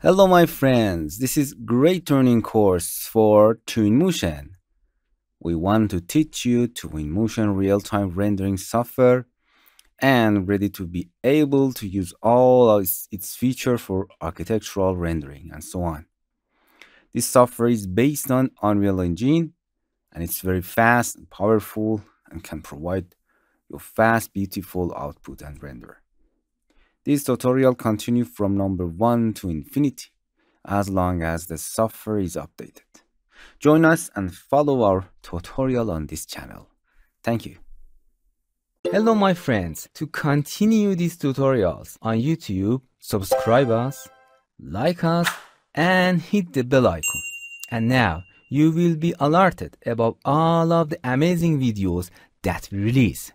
Hello my friends, this is great turning course for Twinmotion. We want to teach you Twinmotion real-time rendering software and ready to be able to use all its, its features for architectural rendering and so on. This software is based on Unreal Engine and it's very fast and powerful and can provide you fast, beautiful output and render. This tutorial continue from number 1 to infinity as long as the software is updated. Join us and follow our tutorial on this channel. Thank you. Hello my friends. To continue these tutorials on YouTube, subscribe us, like us, and hit the bell icon. And now you will be alerted about all of the amazing videos that we release.